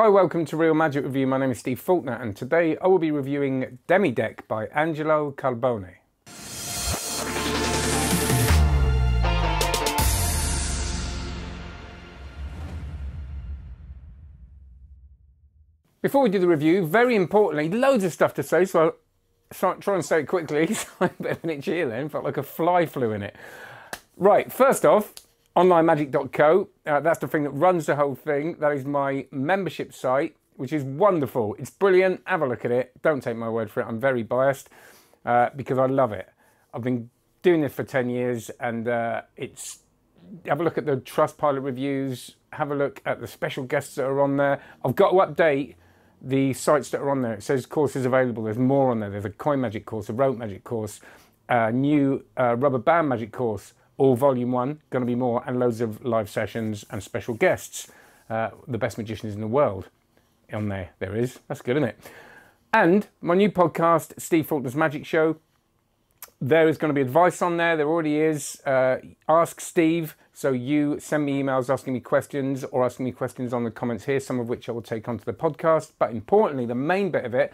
Hi, welcome to Real Magic Review. My name is Steve Faulkner, and today I will be reviewing Demi-Deck by Angelo Carbone. Before we do the review, very importantly, loads of stuff to say, so I'll try and say it quickly. I'm a bit of an here then, felt like a fly flew in it. Right, first off, onlinemagic.co. Uh, that's the thing that runs the whole thing. That is my membership site, which is wonderful. It's brilliant. Have a look at it. Don't take my word for it. I'm very biased uh, because I love it. I've been doing this for 10 years and uh, it's have a look at the Trustpilot reviews, have a look at the special guests that are on there. I've got to update the sites that are on there. It says courses available. There's more on there. There's a coin magic course, a rope magic course, a new uh, rubber band magic course, all volume one, going to be more, and loads of live sessions and special guests. Uh, the best magicians in the world on there. There is. That's good, isn't it? And my new podcast, Steve Faulkner's Magic Show. There is going to be advice on there. There already is. Uh, ask Steve. So you send me emails asking me questions or asking me questions on the comments here, some of which I will take onto the podcast. But importantly, the main bit of it,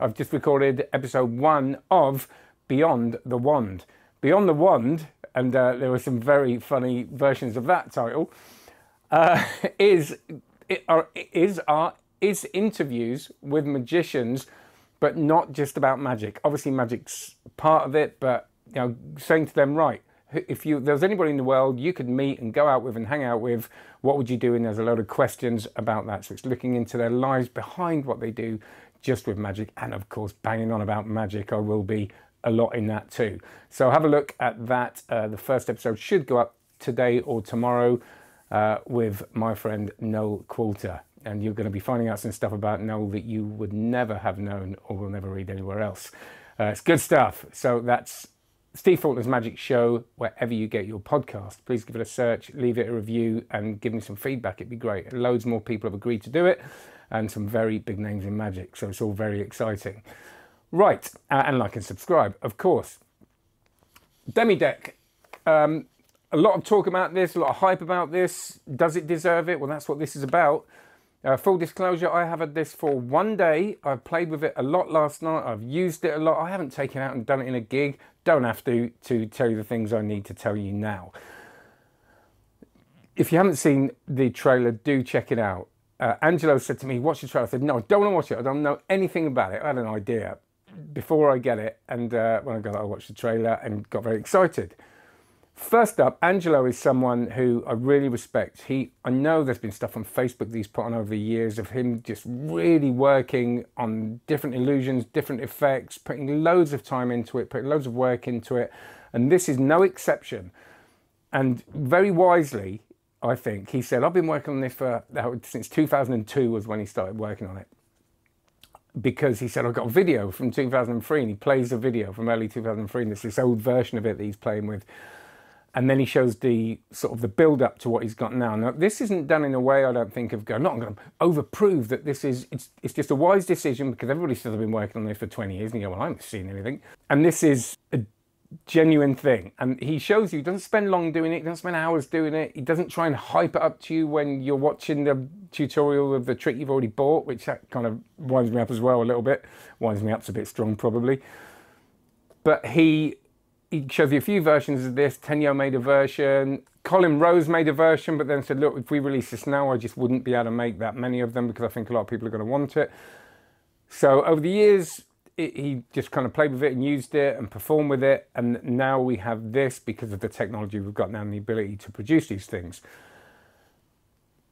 I've just recorded episode one of Beyond the Wand. Beyond the Wand and uh, there were some very funny versions of that title, uh, is is are is interviews with magicians, but not just about magic. Obviously, magic's part of it, but you know, saying to them, right, if you there was anybody in the world you could meet and go out with and hang out with, what would you do? And there's a load of questions about that. So it's looking into their lives behind what they do just with magic, and of course, banging on about magic. I will be a lot in that too. So have a look at that. Uh, the first episode should go up today or tomorrow uh, with my friend Noel Qualter. And you're going to be finding out some stuff about Noel that you would never have known or will never read anywhere else. Uh, it's good stuff. So that's Steve Faulkner's Magic Show, wherever you get your podcast. Please give it a search, leave it a review, and give me some feedback. It'd be great. Loads more people have agreed to do it, and some very big names in magic. So it's all very exciting. Right, uh, and like and subscribe, of course. Demi-Deck. Um, a lot of talk about this, a lot of hype about this. Does it deserve it? Well, that's what this is about. Uh, full disclosure, I have had this for one day. I've played with it a lot last night. I've used it a lot. I haven't taken out and done it in a gig. Don't have to to tell you the things I need to tell you now. If you haven't seen the trailer, do check it out. Uh, Angelo said to me, watch the trailer. I said, no, I don't want to watch it. I don't know anything about it. I had an idea before I get it, and uh, when I got it, I watched the trailer and got very excited. First up, Angelo is someone who I really respect. He, I know there's been stuff on Facebook that he's put on over the years of him just really working on different illusions, different effects, putting loads of time into it, putting loads of work into it, and this is no exception. And very wisely, I think he said, "I've been working on this for since 2002 was when he started working on it." Because he said, I've got a video from 2003, and he plays a video from early 2003, and it's this old version of it that he's playing with. And then he shows the sort of the build up to what he's got now. Now, this isn't done in a way I don't think of going, not going to overprove that this is, it's, it's just a wise decision because everybody says I've been working on this for 20 years, and you go, well, I haven't seen anything. And this is a genuine thing. And he shows you, doesn't spend long doing it, doesn't spend hours doing it, he doesn't try and hype it up to you when you're watching the tutorial of the trick you've already bought, which that kind of winds me up as well a little bit. Winds me up's a bit strong probably. But he he shows you a few versions of this. Tenyo made a version. Colin Rose made a version, but then said, look, if we release this now, I just wouldn't be able to make that many of them because I think a lot of people are going to want it. So over the years, it, he just kind of played with it and used it and performed with it. And now we have this because of the technology we've got now and the ability to produce these things.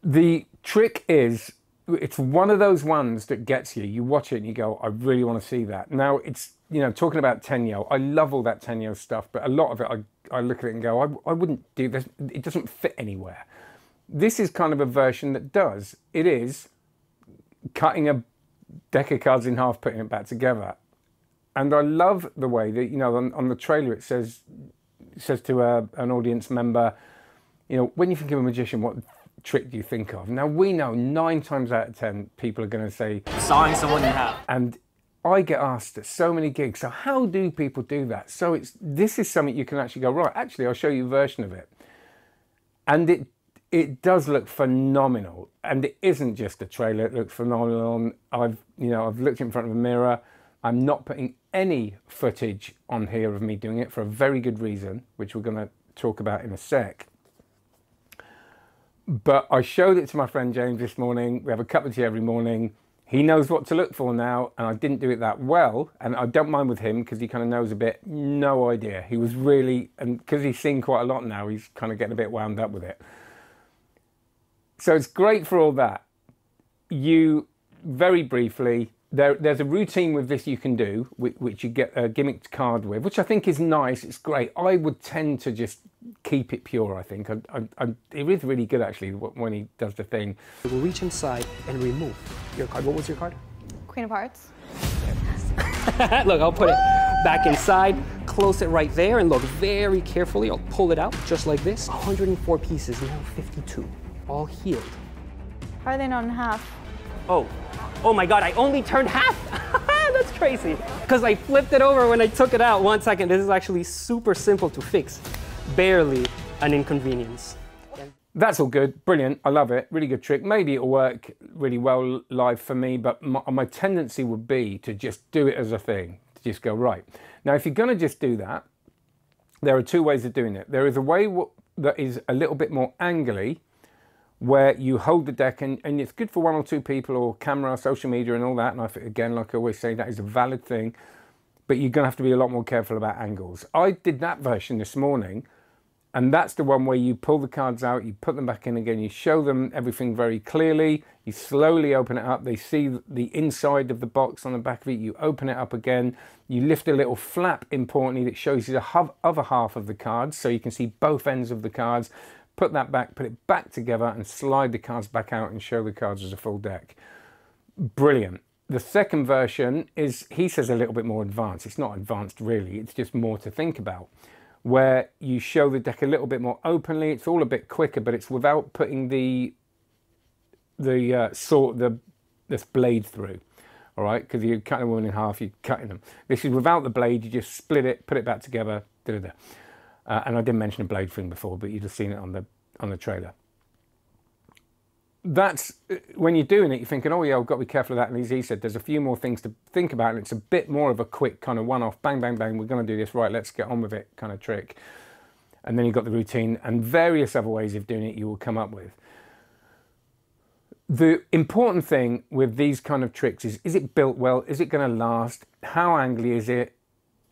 The trick is it's one of those ones that gets you. You watch it and you go, I really want to see that. Now it's you know talking about Tenyo. I love all that Tenyo stuff, but a lot of it I, I look at it and go, I, I wouldn't do this. It doesn't fit anywhere. This is kind of a version that does. It is cutting a deck of cards in half, putting it back together. And I love the way that you know on, on the trailer it says it says to a, an audience member, you know, when you think of a magician, what trick do you think of? Now we know nine times out of ten people are going to say sawing someone you have. And I get asked at so many gigs, so how do people do that? So it's this is something you can actually go right. Actually, I'll show you a version of it, and it it does look phenomenal, and it isn't just a trailer. It looks phenomenal. I've you know I've looked in front of a mirror. I'm not putting any footage on here of me doing it for a very good reason, which we're going to talk about in a sec. But I showed it to my friend James this morning. We have a cup of tea every morning. He knows what to look for now, and I didn't do it that well. And I don't mind with him because he kind of knows a bit. No idea. He was really, and because he's seen quite a lot now, he's kind of getting a bit wound up with it. So it's great for all that. You, very briefly, there, there's a routine with this you can do, which, which you get a gimmicked card with, which I think is nice. It's great. I would tend to just keep it pure, I think. I, I, I, it is really good, actually, when he does the thing. We'll reach inside and remove your card. What was your card? Queen of Hearts. look, I'll put it back inside, close it right there, and look very carefully. I'll pull it out just like this. 104 pieces, now 52 all healed. Are they not in half? Oh, oh my God, I only turned half. That's crazy. Because I flipped it over when I took it out. One second, this is actually super simple to fix. Barely an inconvenience. That's all good, brilliant. I love it. Really good trick. Maybe it'll work really well live for me, but my, my tendency would be to just do it as a thing, to just go right. Now, if you're going to just do that, there are two ways of doing it. There is a way that is a little bit more angly, where you hold the deck and, and it's good for one or two people or camera, social media and all that. And I, again, like I always say, that is a valid thing, but you're going to have to be a lot more careful about angles. I did that version this morning and that's the one where you pull the cards out, you put them back in again, you show them everything very clearly, you slowly open it up, they see the inside of the box on the back of it, you open it up again, you lift a little flap importantly that shows you the other half of the cards so you can see both ends of the cards put that back, put it back together and slide the cards back out and show the cards as a full deck. Brilliant. The second version is, he says, a little bit more advanced. It's not advanced really, it's just more to think about, where you show the deck a little bit more openly. It's all a bit quicker, but it's without putting the the uh, sort the this blade through. All right, because you're cut them in half, you're cutting them. This is without the blade. You just split it, put it back together. Da, da, da. Uh, and I didn't mention a blade thing before, but you'd have seen it on the on the trailer. That's uh, when you're doing it, you're thinking, oh yeah, I've got to be careful of that. And as he said, there's a few more things to think about, and it's a bit more of a quick kind of one-off, bang, bang, bang. We're going to do this right. Let's get on with it, kind of trick. And then you've got the routine and various other ways of doing it you will come up with. The important thing with these kind of tricks is, is it built well? Is it going to last? How angly is it?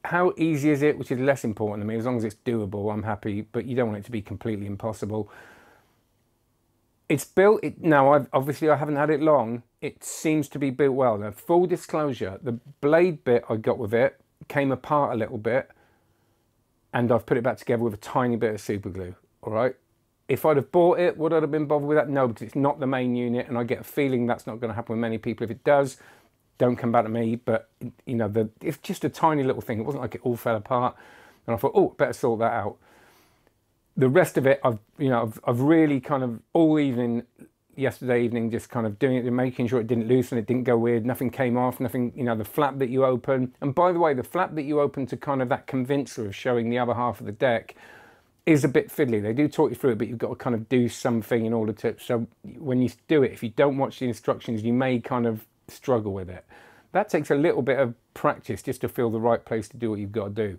How easy is it, which is less important to me. As long as it's doable, I'm happy, but you don't want it to be completely impossible. It's built, it, now I've, obviously I haven't had it long, it seems to be built well. Now, full disclosure, the blade bit I got with it came apart a little bit, and I've put it back together with a tiny bit of super glue, all right? If I'd have bought it, would I have been bothered with that? No, because it's not the main unit, and I get a feeling that's not going to happen with many people. If it does, don't come back to me. But you know, the, it's just a tiny little thing. It wasn't like it all fell apart. And I thought, oh, better sort that out. The rest of it, I've you know, I've, I've really kind of all evening, yesterday evening, just kind of doing it and making sure it didn't loosen, it didn't go weird, nothing came off, nothing. You know, the flap that you open. And by the way, the flap that you open to kind of that convincer of showing the other half of the deck is a bit fiddly. They do talk you through it, but you've got to kind of do something in order to. So when you do it, if you don't watch the instructions, you may kind of struggle with it. That takes a little bit of practice just to feel the right place to do what you've got to do.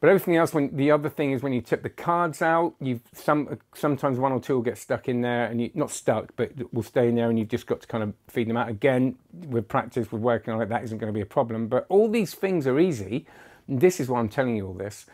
But everything else, when the other thing is when you tip the cards out, you've some sometimes one or two will get stuck in there, and you not stuck, but will stay in there, and you've just got to kind of feed them out again. With practice, with working on it, that isn't going to be a problem. But all these things are easy. This is why I'm telling you all this.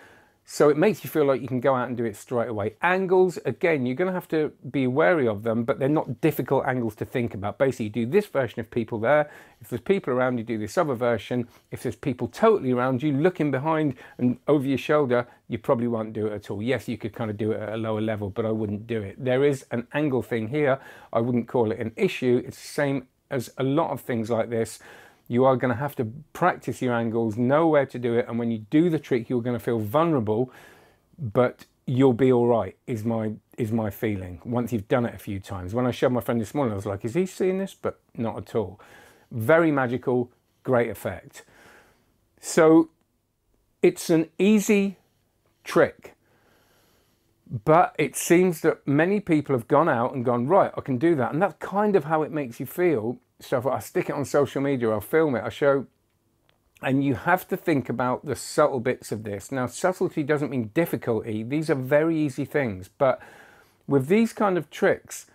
So it makes you feel like you can go out and do it straight away. Angles, again, you're going to have to be wary of them, but they're not difficult angles to think about. Basically, you do this version of people there. If there's people around, you do this other version. If there's people totally around you, looking behind and over your shoulder, you probably won't do it at all. Yes, you could kind of do it at a lower level, but I wouldn't do it. There is an angle thing here. I wouldn't call it an issue. It's the same as a lot of things like this you are going to have to practice your angles, know where to do it, and when you do the trick, you're going to feel vulnerable, but you'll be all right. Is my is my feeling once you've done it a few times. When I showed my friend this morning, I was like, "Is he seeing this?" But not at all. Very magical, great effect. So it's an easy trick. But it seems that many people have gone out and gone, right, I can do that. And that's kind of how it makes you feel. If I stick it on social media, I'll film it, I show and you have to think about the subtle bits of this. Now, subtlety doesn't mean difficulty. These are very easy things. But with these kind of tricks,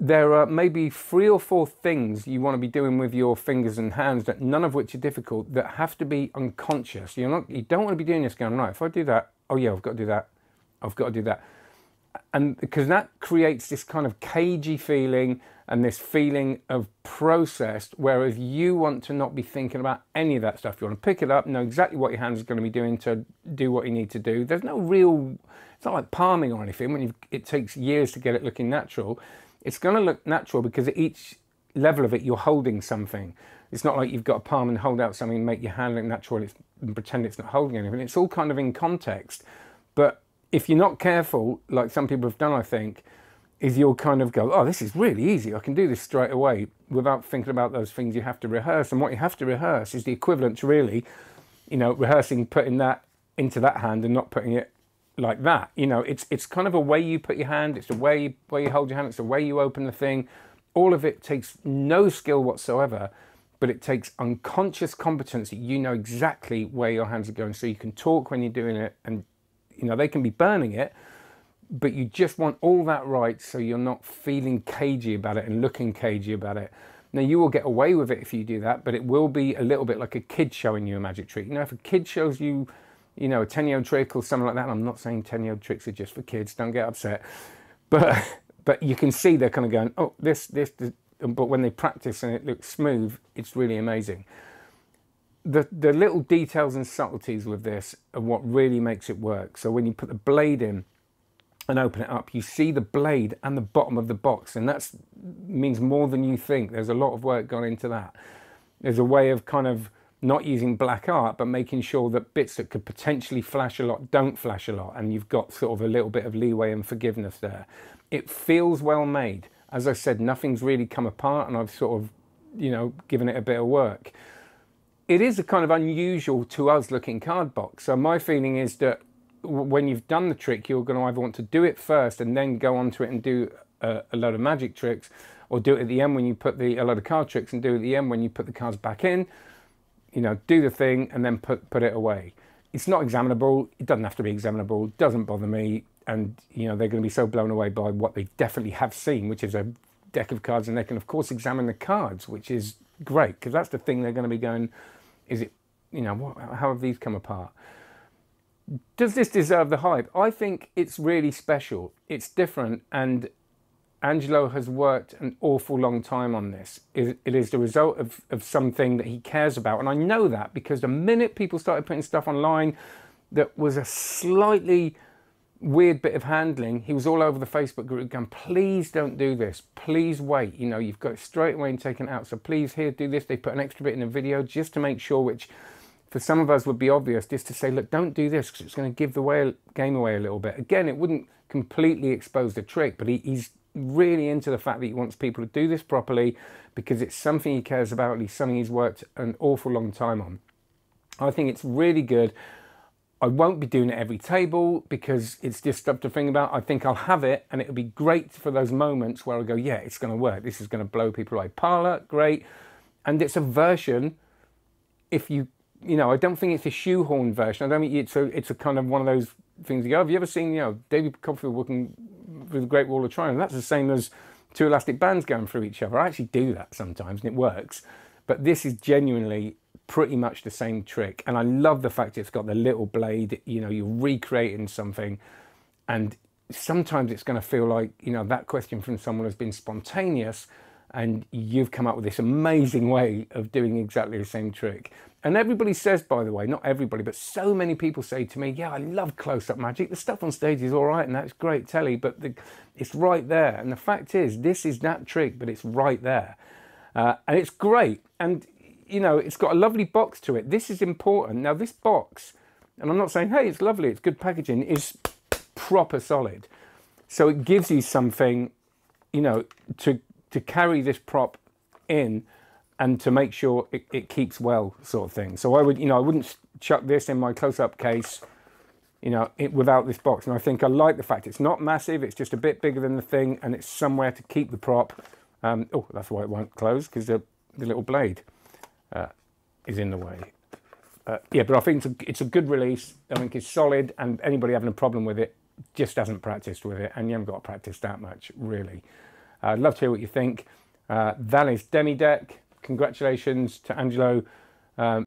there are maybe three or four things you want to be doing with your fingers and hands that none of which are difficult that have to be unconscious. You're not you don't want to be doing this going, right, if I do that, oh yeah, I've got to do that. I've got to do that. And because that creates this kind of cagey feeling and this feeling of processed, whereas you want to not be thinking about any of that stuff. You want to pick it up, know exactly what your hands are going to be doing to do what you need to do. There's no real, it's not like palming or anything. When it takes years to get it looking natural, it's going to look natural because at each level of it, you're holding something. It's not like you've got a palm and hold out something and make your hand look natural and pretend it's not holding anything. It's all kind of in context. But if you're not careful, like some people have done, I think, is you'll kind of go, oh, this is really easy. I can do this straight away without thinking about those things you have to rehearse. And what you have to rehearse is the equivalent to really, you know, rehearsing putting that into that hand and not putting it like that. You know, it's it's kind of a way you put your hand, it's the way you, way you hold your hand, it's the way you open the thing. All of it takes no skill whatsoever, but it takes unconscious competence that you know exactly where your hands are going. So you can talk when you're doing it, and you know they can be burning it, but you just want all that right so you're not feeling cagey about it and looking cagey about it. Now, you will get away with it if you do that, but it will be a little bit like a kid showing you a magic trick. You know, if a kid shows you, you know, a 10 year old trick or something like that, I'm not saying 10 year old tricks are just for kids, don't get upset. But, but you can see they're kind of going, oh, this, this, this. But when they practice and it looks smooth, it's really amazing. The, the little details and subtleties with this are what really makes it work. So when you put the blade in, and open it up, you see the blade and the bottom of the box, and that means more than you think. There's a lot of work gone into that. There's a way of kind of not using black art, but making sure that bits that could potentially flash a lot don't flash a lot, and you've got sort of a little bit of leeway and forgiveness there. It feels well made. As I said, nothing's really come apart, and I've sort of, you know, given it a bit of work. It is a kind of unusual to us looking card box. So my feeling is that when you've done the trick, you're going to either want to do it first and then go on to it and do a, a load of magic tricks, or do it at the end when you put the a load of card tricks and do it at the end when you put the cards back in. You know, do the thing and then put put it away. It's not examinable. It doesn't have to be examinable. It doesn't bother me. And you know, they're going to be so blown away by what they definitely have seen, which is a deck of cards, and they can of course examine the cards, which is great because that's the thing they're going to be going. Is it, you know, what, how have these come apart? does this deserve the hype? I think it's really special. It's different, and Angelo has worked an awful long time on this. It is the result of, of something that he cares about. And I know that because the minute people started putting stuff online that was a slightly weird bit of handling, he was all over the Facebook group going, please don't do this. Please wait. You know, you've got it straight away and taken out. So please here, do this. They put an extra bit in the video just to make sure, which for some of us would be obvious just to say, look, don't do this because it's going to give the way, game away a little bit. Again, it wouldn't completely expose the trick, but he, he's really into the fact that he wants people to do this properly because it's something he cares about, least something he's worked an awful long time on. I think it's really good. I won't be doing it every table because it's just stuff to think about. I think I'll have it and it'll be great for those moments where I go, yeah, it's going to work. This is going to blow people away. Parlor, great. And it's a version, if you you know, I don't think it's a shoehorn version. I don't think it's a, it's a kind of one of those things you go, have you ever seen, you know, David Copperfield working with the Great Wall of China? That's the same as two elastic bands going through each other. I actually do that sometimes and it works. But this is genuinely pretty much the same trick. And I love the fact it's got the little blade, you know, you're recreating something. And sometimes it's going to feel like, you know, that question from someone has been spontaneous and you've come up with this amazing way of doing exactly the same trick. And everybody says, by the way, not everybody, but so many people say to me, yeah, I love close-up magic. The stuff on stage is all right and that's great telly, but the, it's right there. And the fact is, this is that trick, but it's right there. Uh, and it's great. And, you know, it's got a lovely box to it. This is important. Now, this box, and I'm not saying, hey, it's lovely, it's good packaging, is proper solid. So it gives you something, you know, to, to carry this prop in and to make sure it, it keeps well sort of thing. So I would, you know, I wouldn't chuck this in my close-up case you know, it, without this box. And I think I like the fact it's not massive, it's just a bit bigger than the thing, and it's somewhere to keep the prop. Um, oh, that's why it won't close, because the, the little blade uh, is in the way. Uh, yeah, but I think it's a, it's a good release. I think it's solid, and anybody having a problem with it just hasn't practiced with it, and you haven't got to practice that much, really. Uh, I'd love to hear what you think. Uh, that is Demi Deck. Congratulations to Angelo um,